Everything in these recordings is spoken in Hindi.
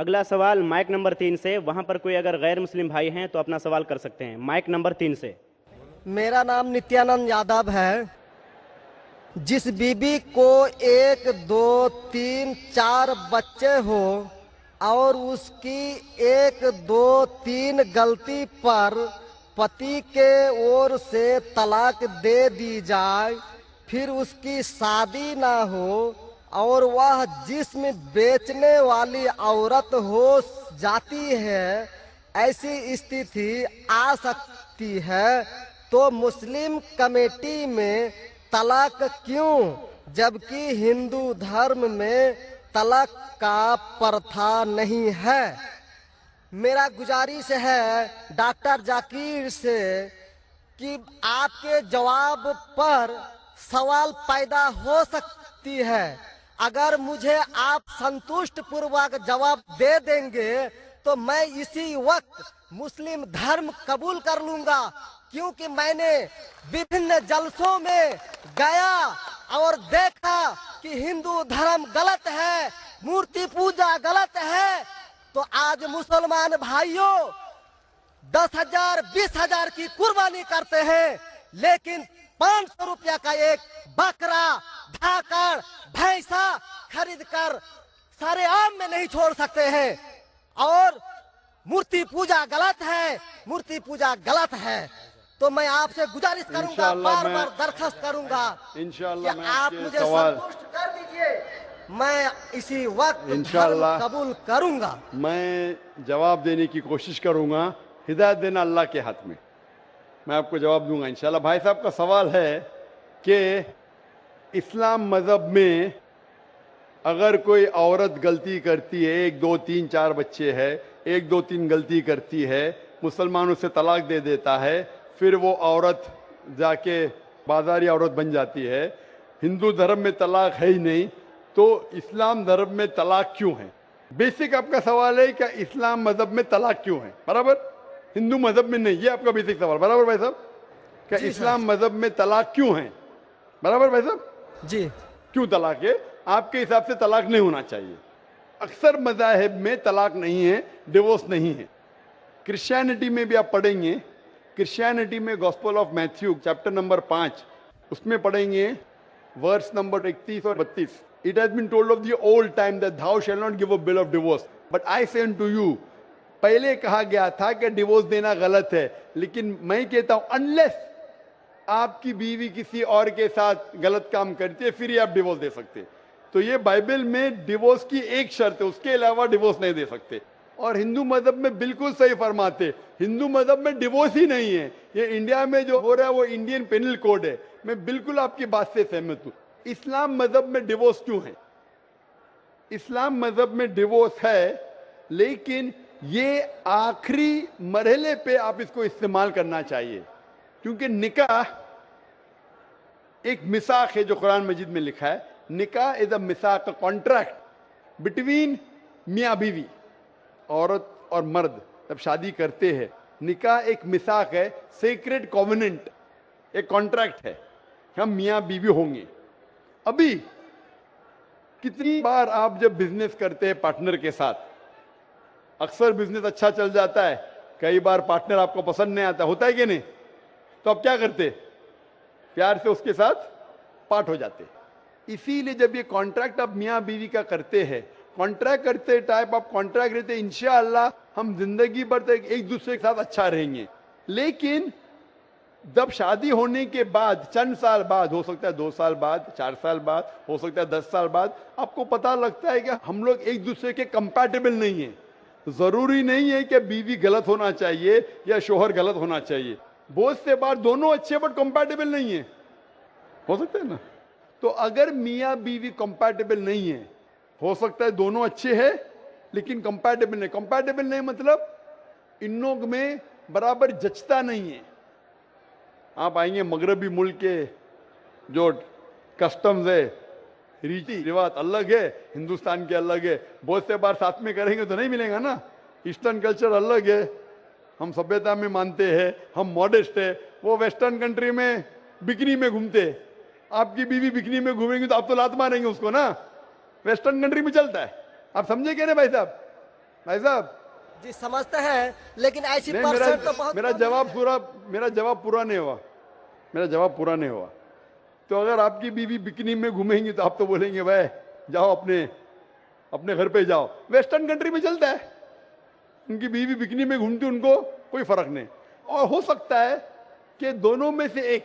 अगला सवाल माइक नंबर तीन से। वहाँ पर कोई अगर गैर मुस्लिम भाई हैं तो अपना सवाल कर सकते हैं। माइक नंबर तीन से। मेरा नाम नित्यानंद यादव है। जिस बीबी को एक, दो, तीन, चार बच्चे हो और उसकी एक, दो, तीन गलती पर पति के ओर से तलाक दे दी जाए, फिर उसकी शादी ना हो और वह जिस्म बेचने वाली औरत हो जाती है, ऐसी स्थिति आ सकती है। तो मुस्लिम कमेटी में तलाक क्यों? जबकि हिंदू धर्म में तलाक का प्रथा नहीं है। मेरा गुजारिश है डॉक्टर जाकिर से कि आपके जवाब पर सवाल पैदा हो सकती है। अगर मुझे आप संतुष्ट पूर्वक जवाब दे देंगे तो मैं इसी वक्त मुस्लिम धर्म कबूल कर लूँगा, क्योंकि मैंने विभिन्न जलसों में गया और देखा कि हिंदू धर्म गलत है, मूर्ति पूजा गलत है। तो आज मुसलमान भाइयों, दस हज़ार, बीस हज़ार की कुर्बानी करते हैं, लेकिन पाँच सौ रुपया का एक बकरा धाकड़ भैंसा खरीद कर सारे आम में नहीं छोड़ सकते हैं। और मूर्ति पूजा गलत है मूर्ति पूजा गलत है। तो मैं आपसे गुजारिश करूँगा बार बार दरखास्त करूँगा कि आप मुझे संतुष्ट कर दीजिए। मैं इसी वक्त धर्म इंशाअल्लाह। कबूल करूँगा। मैं जवाब देने की कोशिश करूँगा हिदायत देना अल्लाह के हाथ में। मैं आपको जवाब दूँगा इंशाल्लाह। भाई साहब का सवाल है कि इस्लाम मज़हब में अगर कोई औरत गलती करती है एक दो तीन चार बच्चे है एक दो तीन गलती करती है मुसलमान उसे तलाक दे देता है फिर वो औरत जाके बाजारी औरत बन जाती है। हिंदू धर्म में तलाक है ही नहीं तो इस्लाम धर्म में तलाक क्यों है? बेसिक आपका सवाल है कि इस्लाम मज़हब में तलाक क्यों है? बराबर? हिंदू मज़हब में नहीं ये आपका बेसिक सवाल बराबर भाई साहब? क्या इस्लाम मज़हब में तलाक क्यों है? बराबर भाई साहब? जी। क्यों तलाक? है आपके हिसाब से तलाक नहीं होना चाहिए। अक्सर मजाहब में तलाक नहीं है डिवोर्स नहीं है। क्रिश्चियनिटी में भी आप पढ़ेंगे क्रिश्चियनिटी में Gospel of Matthew chapter number पाँच, उसमें पढ़ेंगे वर्स नंबर इकतीस और बत्तीस। It has been told of the old time that shall not give a bill of divorce but I send to you पहले कहा गया था कि डिवोर्स देना गलत है, लेकिन मैं कहता हूँ अनलेस आपकी बीवी किसी और के साथ गलत काम करती है, फिर ही आप डिवोर्स दे सकते तो ये बाइबल में डिवोर्स की एक शर्त है, उसके अलावा डिवोर्स नहीं दे सकते। और हिंदू मज़हब में बिल्कुल सही फरमाते हिंदू मज़हब में डिवोर्स ही नहीं है। ये इंडिया में जो हो रहा है, वो इंडियन पेनल कोड है। मैं बिल्कुल आपकी बात से सहमत हूँ। इस्लाम मज़हब में डिवोर्स क्यों है? इस्लाम मज़हब में डिवोर्स है, लेकिन ये आखिरी मरहले पे आप इसको इस्तेमाल करना चाहिए। क्योंकि निकाह एक मिसाक है जो कुरान मजिद में लिखा है। निकाह इज़ अ मिसाक कॉन्ट्रैक्ट बिटवीन मियाँ बीवी, औरत और मर्द, जब शादी करते हैं। निकाह एक मिसाक है सेक्रेट कॉविनेंट एक कॉन्ट्रैक्ट है हम मियाँ बीवी होंगे। अभी कितनी बार आप जब बिज़नेस करते हैं पार्टनर के साथ, अक्सर बिज़नेस अच्छा चल जाता है, कई बार पार्टनर आपको पसंद नहीं आता, होता है कि नहीं? तो आप क्या करते? प्यार से उसके साथ पार्ट हो जाते। इसीलिए जब ये कॉन्ट्रैक्ट आप मियाँ बीवी का करते हैं कॉन्ट्रैक्ट करते टाइप आप कॉन्ट्रैक्ट रहते, इंशाअल्लाह हम ज़िंदगी भर तक एक दूसरे के साथ अच्छा रहेंगे। लेकिन जब शादी होने के बाद, चंद साल बाद, हो सकता है दो साल बाद, चार साल बाद, हो सकता है दस साल बाद, आपको पता लगता है कि हम लोग एक दूसरे के कंपैटिबल नहीं है। ज़रूरी नहीं है कि बीवी गलत होना चाहिए या शोहर गलत होना चाहिए। बहुत से बार दोनों अच्छे बट कंपैटिबल नहीं है। हो सकता है ना? तो अगर मियाँ बीवी कंपैटिबल नहीं है, हो सकता है दोनों अच्छे हैं, लेकिन कंपैटिबल नहीं। कंपैटिबल नहीं मतलब इन लोग में बराबर जचता नहीं है। आप आएँगे मगरबी मुल्क के जो कस्टम्स है, रीति रिवाज अलग है, हिंदुस्तान के अलग है बहुत से बार साथ में करेंगे तो नहीं मिलेगा ना? ईस्टर्न कल्चर अलग है। हम सभ्यता में मानते हैं हम मॉडेस्ट है वो वेस्टर्न कंट्री में बिकनी में घूमते आपकी बीवी बिकनी में घूमेंगी तो आप तो लात मारेंगे उसको ना। वेस्टर्न कंट्री में चलता है। आप समझे क्या भाई साहब? भाई साहब। जी समझते हैं लेकिन ऐसी मेरा तो बहुत मेरा जवाब पूरा मेरा जवाब पूरा नहीं हुआ। मेरा जवाब पूरा नहीं हुआ। तो अगर आपकी बीवी बिकनी में घूमेंगी तो आप तो बोलेंगे भाई जाओ अपने अपने घर पे जाओ। वेस्टर्न कंट्री में चलता है। उनकी बीवी बिकनी में घूमती, उनको कोई फ़र्क नहीं। और हो सकता है कि दोनों में से एक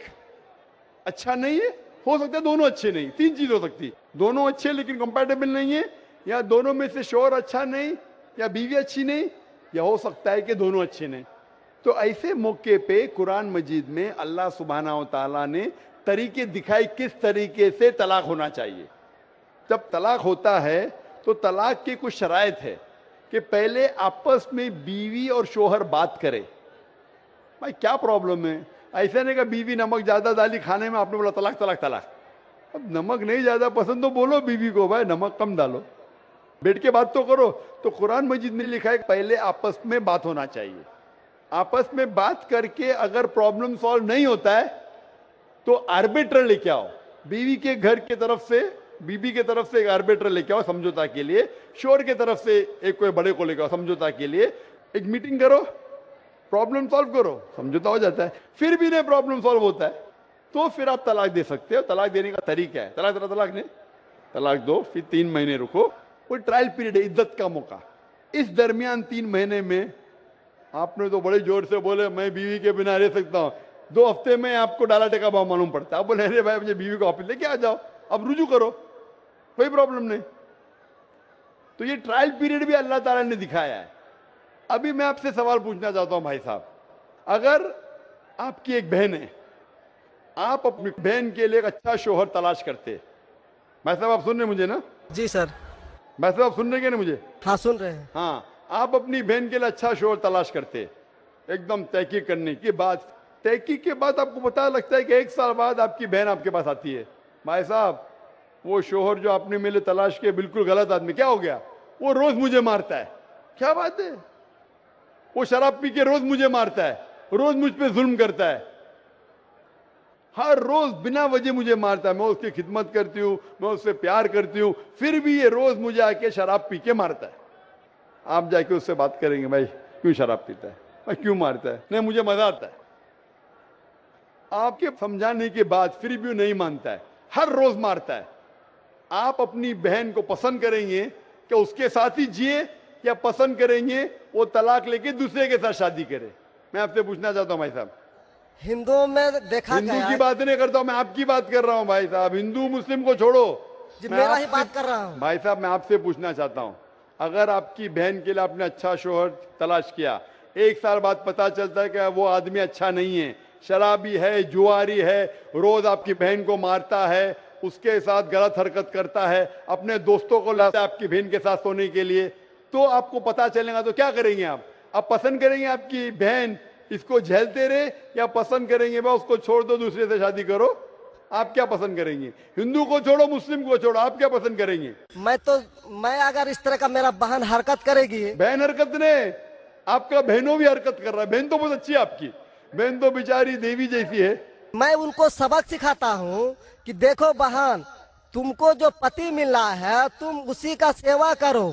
अच्छा नहीं है, हो सकता है दोनों अच्छे नहीं, तीन चीज़ हो सकती। दोनों अच्छे लेकिन कंपेटेबल नहीं है, या दोनों में से शोर अच्छा नहीं, या बीवी अच्छी नहीं, या हो सकता है कि दोनों अच्छे नहीं। तो ऐसे मौके पे कुरान मजीद में अल्लाह सुबहाना तला ने तरीके दिखाई किस तरीके से तलाक होना चाहिए। जब तलाक होता है तो तलाक की कुछ शराय है। कि पहले आपस में बीवी और शोहर बात करे। भाई, क्या प्रॉब्लम है? ऐसा नहीं कि बीवी नमक ज़्यादा डाली खाने में आपने बोला तलाक तलाक तलाक। अब नमक नहीं ज़्यादा पसंद तो बोलो बीवी को, भाई, नमक कम डालो। बैठ के बात तो करो। तो कुरान मजिद में लिखा है पहले आपस में बात होना चाहिए। आपस में बात करके अगर प्रॉब्लम सॉल्व नहीं होता है तो आर्बिट्र लेके आओ बीवी के घर की तरफ़ से बीबी के तरफ़ से एक आर्बिट्र लेके आओ समझौता के लिए शोर के तरफ़ से एक कोई बड़े को लेके आओ समझौता के लिए, एक मीटिंग करो प्रॉब्लम सॉल्व करो, समझौता हो जाता है। फिर भी नहीं प्रॉब्लम सॉल्व होता है तो फिर आप तलाक दे सकते हो। तलाक देने का तरीका है। तलाक तलाक तलाक नहीं? तलाक दो, फिर तीन महीने रुको। कोई ट्रायल पीरियड है, इज़्ज़त का मौका। इस दरमियान तीन महीने में आपने तो बड़े ज़ोर से बोले, मैं बीवी के बिना रह सकता हूँ। दो हफ़्ते में आपको डाला टेका भाव मालूम पड़ता है। आप बोले, अरे भाई, मुझे बीवी को ऑफ़िस लेके आ जाओ। अब रुजू करो। कोई प्रॉब्लम नहीं। तो ये ट्रायल पीरियड भी अल्लाह ताला ने दिखाया है। अभी मैं आपसे सवाल पूछना चाहता हूँ भाई साहब अगर आपकी एक बहन है आप अपनी बहन के लिए एक अच्छा शोहर तलाश करते भाई साहब आप सुन रहे मुझे ना? जी सर। भाई साहब आप सुन रहे क्या ना मुझे? हाँ सुन रहे हैं। हाँ आप अपनी बहन के लिए अच्छा शोहर तलाश करते एकदम तहकीक करने के बाद तहकीक के बाद आपको पता लगता है कि एक साल बाद आपकी बहन आपके पास आती है। भाई साहब वो शोहर जो आपने मेरे तलाश किए, बिल्कुल गलत आदमी। क्या हो गया? वो रोज मुझे मारता है। क्या बात है? वो शराब पी के रोज मुझे मारता है। रोज मुझ पर जुल्म करता है। हर रोज बिना वजह मुझे मारता है। मैं उसकी खिदमत करती हूँ, मैं उससे प्यार करती हूँ, फिर भी ये रोज मुझे आके शराब पी के मारता है। आप जाके उससे बात करेंगे, भाई, क्यों शराब पीता है? भाई, क्यों मारता है? नहीं, मुझे मज़ा आता है। आपके समझाने के बाद फिर भी नहीं मानता है। हर रोज मारता है। आप अपनी बहन को पसंद करेंगे कि उसके साथ ही जिए या पसंद करेंगे वो तलाक लेके दूसरे के साथ शादी करे। मैं आपसे पूछना चाहता हूँ भाई साहब। हिंदुओं में देखा हिंदू की बात नहीं करता हूँ मैं आपकी बात कर रहा हूँ भाई साहब। हिंदू मुस्लिम को छोड़ो। जी मेरा ही बात कर रहा हूँ। भाई साहब मैं आपसे पूछना चाहता हूँ। अगर आपकी बहन के लिए आपने अच्छा शोहर तलाश किया एक साल बाद पता चलता है कि वो आदमी अच्छा नहीं है। शराबी है जुआरी है रोज आपकी बहन को मारता है उसके साथ गलत हरकत करता है अपने दोस्तों को लाता है आपकी बहन के साथ सोने के लिए तो आपको पता चलेगा तो क्या करेंगे आप? आप पसंद करेंगे आपकी बहन इसको झेलते रहे या पसंद करेंगे भाई उसको छोड़ दो दूसरे से शादी करो? आप क्या पसंद करेंगे? हिंदू को छोड़ो मुस्लिम को छोड़ो आप क्या पसंद करेंगे? मैं तो मैं अगर इस तरह का मेरा बहन हरकत करेगी। बहन हरकत ने आपका बहनों भी हरकत कर रहा है। बहन तो बहुत अच्छी है आपकी। बहन तो बेचारी देवी जैसी है। मैं उनको सबक सिखाता हूँ कि देखो बहन तुमको जो पति मिल है तुम उसी का सेवा करो।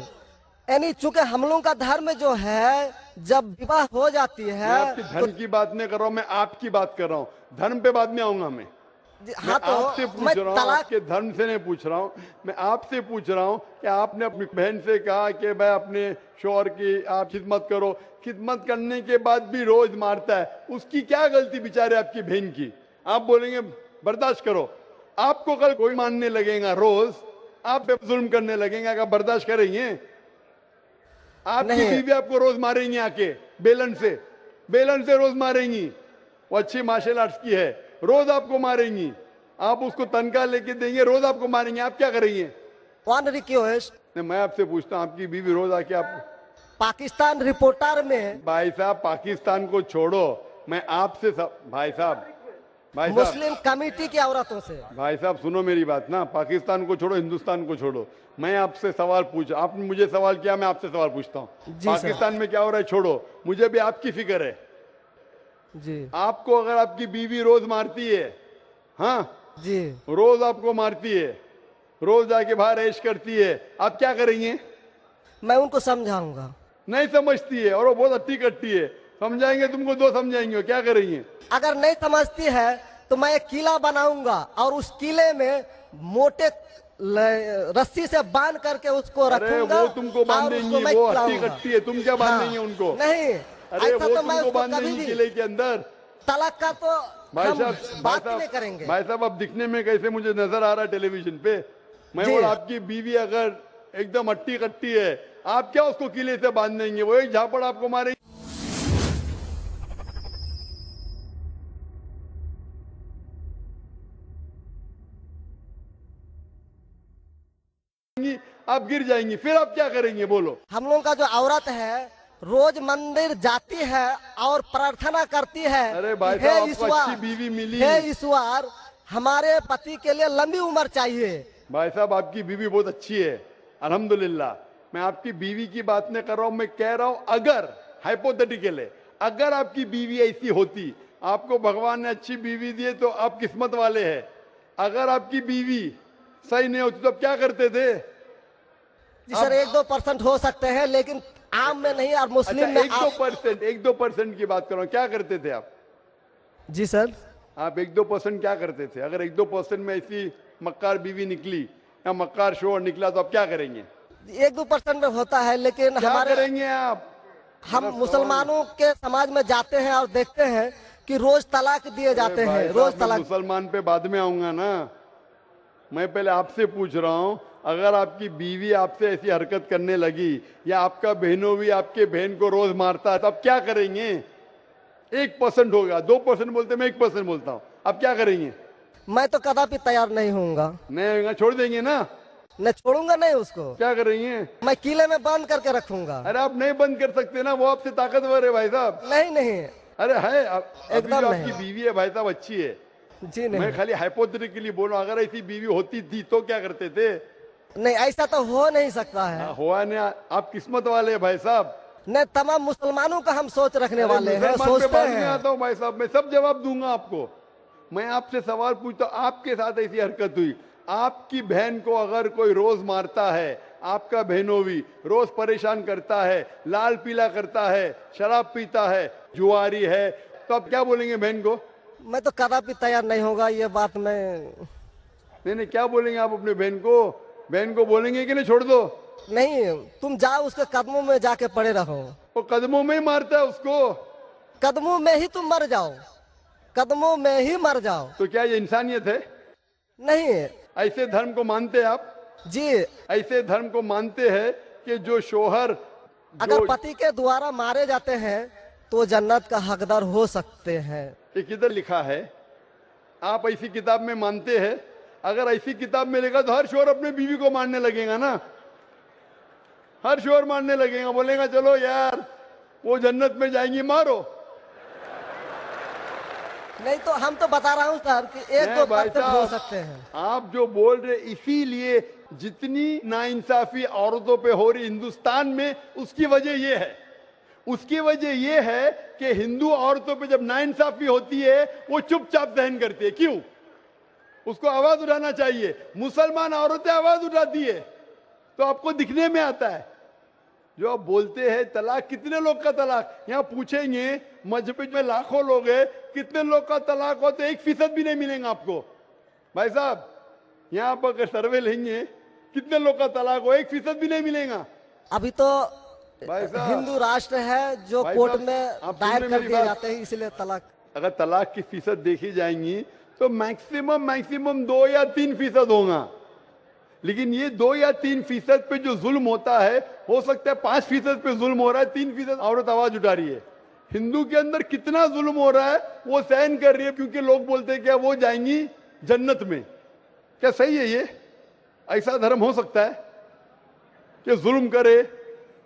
यानी चूँकि हम लोगों का धर्म जो है जब विवाह हो जाती है आपकी धर्म की बात नहीं कर रहा हूँ मैं आपकी बात कर रहा हूँ। धर्म पे बाद में आऊँगा मैं। मैं हाँ आपसे तो मैं पूछ रहा हूँ आपके धर्म से नहीं पूछ रहा हूँ। मैं आपसे पूछ रहा हूँ कि आपने अपनी बहन से कहा कि भाई अपने शोहर की आप खिदमत करो। खिदमत करने के बाद भी रोज मारता है। उसकी क्या गलती बेचारे आपकी बहन की? आप बोलेंगे बर्दाश्त करो। आपको कल कोई मानने लगेगा रोज आप पे जुल्म करने लगेंगे अगर बर्दाश्त करेंगे। आपकी बीवी आपको रोज मारेंगी आके बेलन से। बेलन से रोज मारेंगी। वो अच्छी मार्शल आर्ट्स की है। रोज आपको मारेंगी। आप उसको तनख्वाह लेके देंगे रोज आपको मारेंगे। आप क्या करेंगे? मैं आपसे पूछता हूँ आपकी बीवी रोज आके आप पाकिस्तान रिपोर्टर में भाई साहब पाकिस्तान को छोड़ो। मैं आपसे सब, भाई साहब मुस्लिम कमेटी की औरतों से। भाई साहब सुनो मेरी बात ना पाकिस्तान को छोड़ो हिंदुस्तान को छोड़ो। मैं आपसे सवाल पूछ आपने मुझे सवाल किया मैं आपसे सवाल पूछता हूँ। पाकिस्तान में क्या हो रहा है छोड़ो मुझे भी आपकी फ़िक्र है। जी। आपको अगर आपकी बीवी रोज मारती है हाँ? जी। रोज आपको मारती है रोज जाके बाहर ऐश करती है आप क्या करेंगे? मैं उनको समझाऊँगा। नहीं समझती है और वो बहुत अट्टी करती है। समझाएँगे तुमको दो समझाएँगे क्या करेंगे अगर नहीं समझती है तो मैं एक किला बनाऊँगा और उस किले में मोटे रस्सी से बाँध करके उसको रखूँगा वो तुमको बांधेंगी वो खिलाऊँगा। कट्टी है तुम क्या बांधेंगे हाँ, उनको? नहीं अरे वो तो मैं तुमको बांधेंगी भी किले के अंदर। तलाक का तो भाई साहब बात ही नहीं करेंगे। भाई साहब अब दिखने में कैसे मुझे नज़र आ रहा है टेलीविज़न पे? मैं। बोला आपकी बीवी अगर एकदम अट्टी कट्टी है आप क्या उसको किले से बाँध देंगे? वो एक झापड़ आपको मारेगी। आप गिर जाएँगी फिर आप क्या करेंगे बोलो। हम लोगों का जो औरत है रोज मंदिर जाती है और प्रार्थना करती है अरे भाई "हे ईश्वर, अच्छी बीवी मिली। हे ईश्वर हमारे पति के लिए लंबी उम्र चाहिए। भाई साहब आपकी बीवी बहुत अच्छी है अल्हम्दुलिल्लाह। मैं आपकी बीवी की बात नहीं कर रहा हूँ मैं कह रहा हूँ अगर हाइपोथेटिकल है अगर आपकी बीवी ऐसी होती आपको भगवान ने अच्छी बीवी दी तो आप किस्मत वाले हैं। अगर आपकी बीवी सही नहीं होती तो आप क्या करते थे? जी सर एक दो परसेंट हो सकते हैं लेकिन आम में नहीं और अच्छा मुस्लिम में एक दो परसेंट एक दो परसेंट की बात कर रहा हूँ क्या करते थे आप? जी सर। आप एक दो परसेंट क्या करते थे? अगर एक दो परसेंट में ऐसी मक्कार बीवी निकली या मक्कार शोर निकला तो आप क्या करेंगे? एक दो परसेंट में होता है लेकिन क्या हमारे करेंगे आप? हम मुसलमानों के समाज में जाते हैं और देखते हैं कि रोज तलाक दिए जाते हैं रोज तलाक मुसलमान पे बाद में आऊँगा ना। मैं पहले आपसे पूछ रहा हूँ अगर आपकी बीवी आपसे ऐसी हरकत करने लगी या आपका बहनों भी आपके बहन को रोज मारता है तो आप क्या करेंगे? एक परसेंट होगा दो परसेंट बोलते मैं एक परसेंट बोलता हूँ। आप क्या करेंगे? मैं तो कदापि तैयार नहीं होऊँगा। नहीं होगा छोड़ देंगे ना? मैं छोड़ूँगा नहीं उसको। क्या करेंगे? मैं किले में बंद करके रखूँगा। अरे आप नहीं बंद कर सकते ना वो आपसे ताकतवर है भाई साहब। नहीं नहीं। अरे है आप- एकदम आपकी बीवी है भाई साहब अच्छी है। जी नहीं। मैं खाली हाइपोथेटिकली बोल रहा हूँ अगर ऐसी बीवी होती थी तो क्या करते थे? नहीं ऐसा तो हो नहीं सकता है। हाँ, हुआ ने आप किस्मत वाले भाई साहब। नहीं तमाम मुसलमानों का हम सोच रखने वाले हैं सोचते हैं। आता हूँ भाई साहब मैं सब जवाब दूँगा आपको। मैं आपसे सवाल पूछता हूँ, आपके साथ ऐसी हरकत हुई? आपकी बहन को अगर कोई रोज मारता है आपका बहनों भी रोज परेशान करता है लाल पीला करता है शराब पीता है जुआरी है तो आप क्या बोलेंगे बहन को? मैं तो कदापि तैयार नहीं होगा ये बात मैं नहीं नहीं क्या बोलेंगे आप अपने बहन को? बहन को बोलेंगे कि नहीं छोड़ दो। नहीं तुम जाओ उसके कदमों में जाके पड़े रहो। वो कदमों में ही मारता है उसको। कदमों में ही तुम मर जाओ। कदमों में ही मर जाओ। तो क्या ये इंसानियत है? नहीं। ऐसे धर्म को मानते हैं आप? जी। ऐसे धर्म को मानते हैं कि जो शोहर अगर पति के द्वारा मारे जाते हैं तो जन्नत का हकदार हो सकते हैं। ये किधर लिखा है? आप ऐसी किताब में मानते हैं? अगर ऐसी किताब में लिखा तो हर शोर अपने बीवी को मारने लगेगा ना। हर शोर मारने लगेगा बोलेगा चलो यार वो जन्नत में जाएँगी मारो। नहीं तो हम तो बता रहा हूँ सर कि एक दो भाई हो सकते हैं। आप जो बोल रहे इसीलिए जितनी नाइंसाफी औरतों पे हो रही हिंदुस्तान में उसकी वजह ये है। उसकी वजह ये है कि हिंदू औरतों पे जब नाइंसाफी होती है वो चुपचाप सहन करती है। क्यों? उसको आवाज़ उठाना चाहिए। मुसलमान औरतें आवाज़ उठाती है तो आपको दिखने में आता है। जो आप बोलते हैं तलाक कितने लोग का तलाक? यहाँ पूछेंगे मज़बूत में लाखों लोग हैं। कितने लोग का तलाक हो तो एक फ़ीसद भी नहीं मिलेगा आपको। भाई साहब यहाँ पर अगर सर्वे लेंगे कितने लोग का तलाक हो एक फ़ीसद भी नहीं मिलेगा। अभी तो भाई साहब हिंदू राष्ट्र है जो कोर्ट में दायर कर दिए जाते हैं इसलिए तलाक। अगर तलाक की फ़ीसद देखी जाएँगी तो मैक्सिमम मैक्सिमम दो या तीन फ़ीसद होगा। लेकिन ये दो या तीन फ़ीसद पे जो जुल्म होता है, हो सकता है पाँच फ़ीसद पे जुल्म हो रहा है, तीन फ़ीसद औरत आवाज़ उठा रही है। हिंदू के अंदर कितना जुल्म हो रहा है, वो सहन कर रही है, क्योंकि लोग बोलते हैं क्या वो जाएँगी जन्नत में। क्या सही है ये? ऐसा धर्म हो सकता है कि जुल्म करे,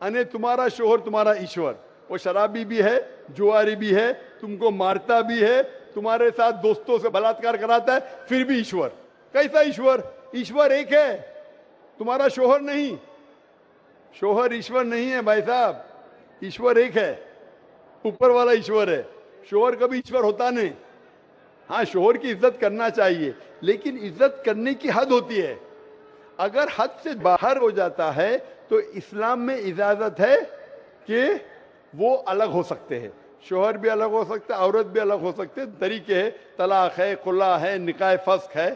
अने तुम्हारा शोहर, तुम्हारा ईश्वर। वो शराबी भी है, जुआरी भी है, तुमको मारता भी है तुम्हारे साथ दोस्तों से बलात्कार कराता है, फिर भी ईश्वर। कैसा ईश्वर? ईश्वर एक है। तुम्हारा शोहर नहीं। शोहर ईश्वर नहीं है, भाई साहब। ईश्वर एक है। ऊपर वाला ईश्वर है। शोहर कभी ईश्वर होता नहीं। हाँ शोहर की इज़्ज़त करना चाहिए, लेकिन इज़्ज़त करने की हद होती है। अगर हद से बाहर हो जाता है तो इस्लाम में इजाज़त है कि वो अलग हो सकते हैं। शोहर भी अलग हो सकते हैं, औरत भी अलग हो सकते हैं। तरीके है, तलाक है, खुला है निकाय फस्क है।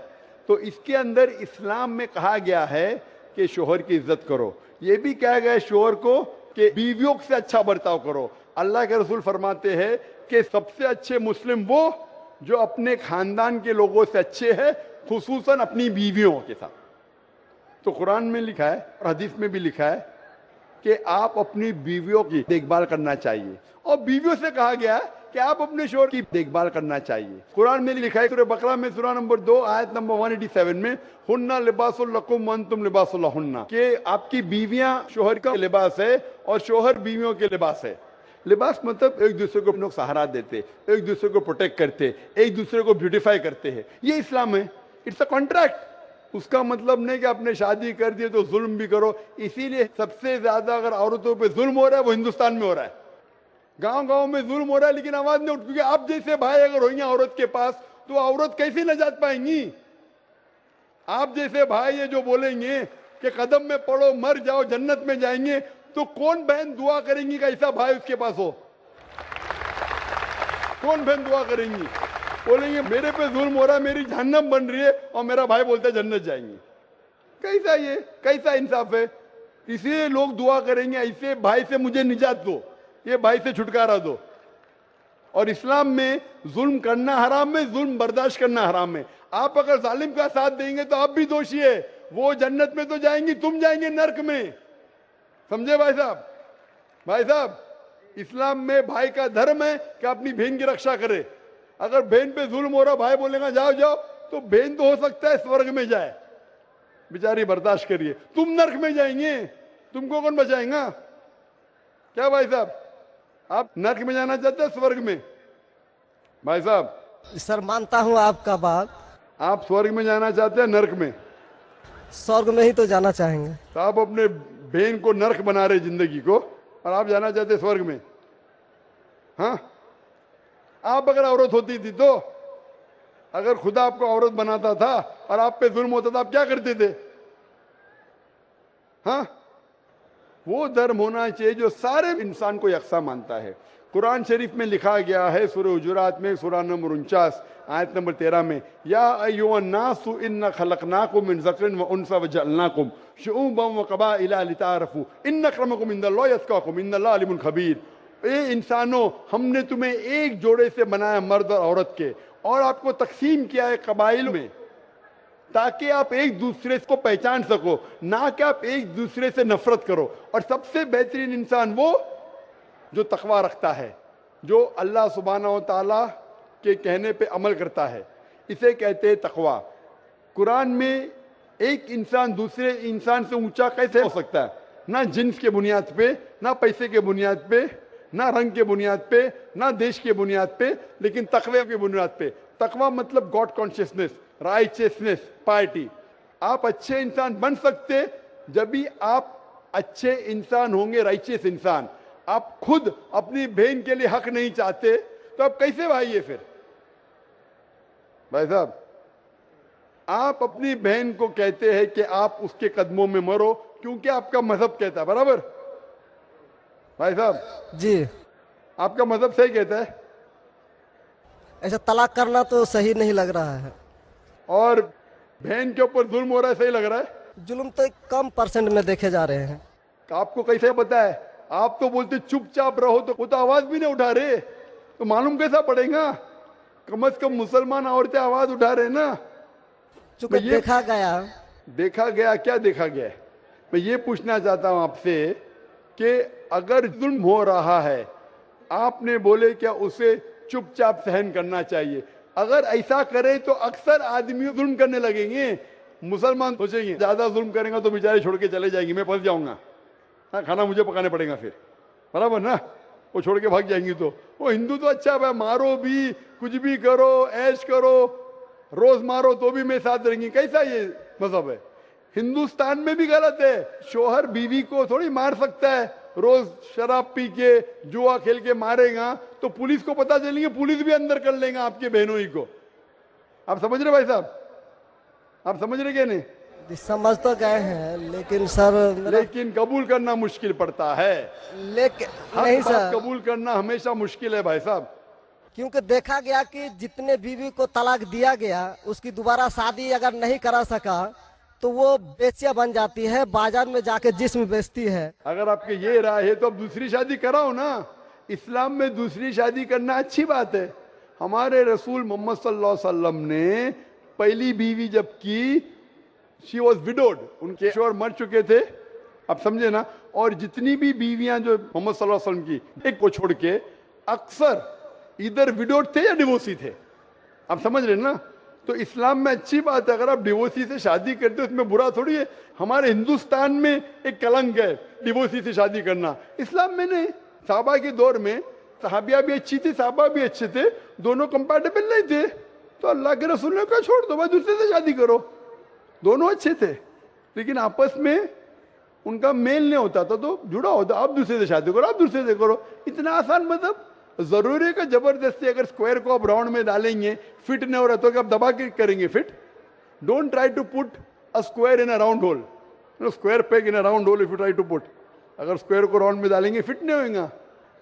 तो इसके अंदर इस्लाम में कहा गया है कि शोहर की इज़्ज़त करो। ये भी कहा गया है शोहर को कि बीवियों से अच्छा बर्ताव करो। अल्लाह के रसूल फरमाते हैं कि सबसे अच्छे मुस्लिम वो जो अपने खानदान के लोगों से अच्छे है, खुसूसन अपनी बीवियों के साथ। तो कुरान में लिखा है और हदीस में भी लिखा है कि आप अपनी बीवियों की देखभाल करना चाहिए। और बीवियों से कहा गया कि आप अपने शोर की देखभाल करना चाहिए। कुरान में लिखा है बकरा में, सूरह नंबर दो, आयत नंबर 187 में, हुन्ना लिबासुल्लकुम वन तुम लिबासुल्लाहुन्ना कि आपकी बीवियाँ शोहर का लिबास है और शोहर बीवियों के लिबास है। लिबास मतलब एक दूसरे को लोग सहारा देते, एक दूसरे को प्रोटेक्ट करते, एक दूसरे को ब्यूटिफाई करते हैं। ये इस्लाम है। इट्स अ कॉन्ट्रैक्ट उसका मतलब नहीं कि आपने शादी कर दी तो जुल्म भी करो। इसीलिए सबसे ज़्यादा अगर औरतों पे जुल्म हो रहा है, वो हिंदुस्तान में हो रहा है। गाँव गाँव में जुल्म हो रहा है, लेकिन आवाज़ नहीं उठ, क्योंकि आप जैसे भाई अगर होंगे औरत के पास तो औरत कैसे नजात पाएँगी? आप जैसे भाई ये जो बोलेंगे कि कदम में पड़ो, मर जाओ, जन्नत में जाएँगे तो कौन बहन दुआ करेंगी कि ऐसा भाई उसके पास हो? कौन बहन दुआ करेंगी? बोलेंगे मेरे पे जुल्म हो रहा है, मेरी जहन्नम बन रही है और मेरा भाई बोलता है जन्नत जाएँगे। कैसा ये? कैसा इंसाफ है? इसलिए लोग दुआ करेंगे, ऐसे भाई से मुझे निजात दो, ये भाई से छुटकारा दो। और इस्लाम में जुल्म करना हराम है, जुल्म बर्दाश्त करना हराम है। आप अगर जालिम का साथ देंगे तो आप भी दोषी है। वो जन्नत में तो जाएँगी, तुम जाएँगे नर्क में। समझे भाई साहब? भाई साहब, इस्लाम में भाई का धर्म है कि अपनी बहन की रक्षा करे। अगर बहन पे जुल्म हो रहा भाई बोलेगा जाओ जाओ। तो बहन तो हो सकता है स्वर्ग में जाए। बेचारी बर्दाश्त करिए। तुम नर्क में जाएँगे। तुमको कौन बचाएगा? क्या भाई साहब? आप नर्क में जाना चाहते हैं स्वर्ग में? भाई साहब। सर मानता हूँ आपका बात। आप स्वर्ग में जाना चाहते हैं नर्क में? स्वर्ग में ही तो जाना चाहेंगे। तो आप अपने बहन को नर्क बना रहे ज़िंदगी को और आप जाना चाहते हैं स्वर्ग में? हाँ? आप अगर औरत होती थी तो अगर खुदा आपको औरत बनाता था और आप पे जुल्म होता था, आप क्या करते थे? हाँ? वो धर्म होना चाहिए जो सारे इंसान को यकसा मानता है। कुरान शरीफ में लिखा गया है सूर्य हुजुरात में सूरा नंबर उनचास, आयत नंबर तेरह में, या इन खलकनाकुम मिन ज़करिन व उनसा व जअलनाकुम शुऊबम व कबाइला लितारफू इन इन्नल्लाह अलीमुल खबीर। ए, इंसानों, हमने तुम्हें एक जोड़े से बनाया मर्द और औरत के, और आपको तकसीम किया है कबाइल में, ताकि आप एक दूसरे को पहचान सको, ना कि आप एक दूसरे से नफरत करो। और सबसे बेहतरीन इंसान वो, जो तकवा रखता है, जो अल्लाह सुबहाना तला के कहने पे अमल करता है। इसे कहते हैं तकवा। कुरान में एक इंसान दूसरे इंसान से ऊँचा कैसे हो सकता है? ना जिन्स के बुनियाद पे, ना पैसे के बुनियाद पे ना रंग के बुनियाद पे, ना देश के बुनियाद पे, लेकिन तकवे के बुनियाद पे। तकवा मतलब गॉड कॉन्शियसनेस, राइचियसनेस, पार्टी। आप अच्छे इंसान बन सकते, जब भी आप अच्छे इंसान होंगे, राइचियस इंसान। आप खुद अपनी बहन के लिए हक नहीं चाहते तो आप कैसे भाई है फिर? भाई साहब, आप अपनी बहन को कहते हैं कि आप उसके कदमों में मरो, क्योंकि आपका मज़हब कहता है, बराबर? भाई साहब जी। आपका मज़हब सही कहता है। ऐसा तलाक करना तो सही नहीं लग रहा है। और बहन के ऊपर जुल्म हो रहा है सही लग रहा है? जुल्म तो एक कम परसेंट में देखे जा रहे हैं। तो आपको कैसे पता है? आप तो बोलते चुपचाप रहो तो वो तो आवाज़ भी नहीं उठा रहे। तो मालूम कैसा पड़ेगा? कम से कम मुसलमान औरतें आवाज़ उठा रहे ना। चूँकि देखा गया। देखा गया क्या देखा गया मैं ये पूछना चाहता हूँ आपसे कि अगर जुल्म हो रहा है, आपने बोले क्या उसे चुपचाप सहन करना चाहिए। अगर ऐसा करे तो अक्सर आदमी जुल्म करने लगेंगे। मुसलमान सोचेंगे, ज़्यादा जुल्म करेंगे तो बेचारे छोड़ के चले जाएँगे, मैं फंस जाऊँगा। हाँ खाना मुझे पकाने पड़ेगा फिर। बराबर ना? वो छोड़ के भाग जाएँगी तो। वो हिंदू तो अच्छा भाई मारो भी, कुछ भी करो, ऐश करो, रोज मारो तो भी मेरे साथ रहेंगी। कैसा ये मज़हब है? हिंदुस्तान में भी गलत है। शोहर बीवी को थोड़ी मार सकता है। रोज शराब पी के जुआ खेल के मारेगा तो पुलिस को पता चलेंगे पुलिस भी अंदर कर लेगा आपके बहनों ही को। आप समझ रहे भाई साहब? आप समझ रहे क्या नहीं? समझ तो गए हैं लेकिन सर लेकिन कबूल करना मुश्किल पड़ता है। लेकिन नहीं सर। कबूल करना हमेशा मुश्किल है भाई साहब। क्योंकि देखा गया कि जितने बीवी को तलाक दिया गया उसकी दोबारा शादी अगर नहीं करा सका तो वो बेचिया बन जाती है, बाज़ार में जाके जिस्म बेचती है। अगर आपके ये राय है तो अब दूसरी शादी कराओ ना। इस्लाम में दूसरी शादी करना अच्छी बात है। हमारे रसूल मोहम्मद सल्लल्लाहु ने पहली बीवी जब की शी वॉज़ विडोड उनके शोर मर चुके थे, आप समझे ना? और जितनी भी बीवियाँ जो मोहम्मद सल्लल्लाहु की, एक को छोड़ के, अक्सर इधर विडोड थे या डिवोर्सी थे। आप समझ रहे ना? तो इस्लाम में अच्छी बात है, अगर आप डिवोसी से शादी करते हो उसमें बुरा थोड़ी है। हमारे हिंदुस्तान में एक कलंक है, डिवोर्सी से शादी करना। इस्लाम में नहीं। साहबा के दौर में साहबिया भी अच्छी थी, साहबा भी अच्छे थे, दोनों कंपैटिबल नहीं थे। तो अल्लाह के रसूल ने कहा, छोड़ दो, भाई, दूसरे से शादी करो। दोनों अच्छे थे। लेकिन आपस में उनका मेल नहीं होता था तो जुड़ा होता आप दूसरे से शादी करो, आप दूसरे से करो। इतना आसान मतलब? ज़रूरी कि ज़बरदस्ती अगर स्क्वायर को आप राउंड में डालेंगे फिट नहीं हो रहा तो आप दबा के करेंगे fit don't try to put a square in a round hole square peg in a round hole if you try to put अगर स्क्वायर को राउंड में डालेंगे फिट नहीं होगा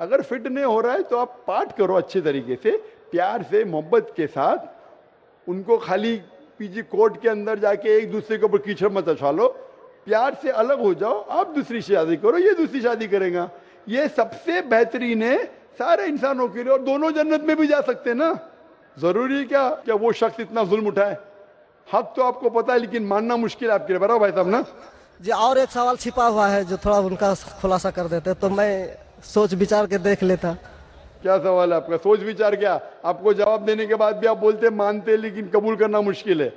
अगर फिट नहीं हो रहा है तो आप पार्ट करो अच्छे तरीके से, प्यार से, मोहब्बत के साथ. उनको खाली पीजी कोर्ट के अंदर जाके एक दूसरे के ऊपर कीचड़ मत उछालो. प्यार से अलग हो जाओ, आप दूसरी शादी करो, ये दूसरी शादी करेगा. ये सबसे बेहतरीन है सारे इंसानों के लिए और दोनों जन्नत में भी जा सकते हैं ना। ज़रूरी है क्या क्या वो शख्स इतना जुल्म उठाए? हक तो आपको पता है लेकिन मानना मुश्किल है आपके लिए। बराबर भाई साहब ना? जी और एक सवाल छिपा हुआ है जो थोड़ा उनका खुलासा कर देते तो मैं सोच विचार के देख लेता। क्या सवाल है आपका? सोच विचार क्या? आपको जवाब देने के बाद भी आप बोलते मानते लेकिन कबूल करना मुश्किल है।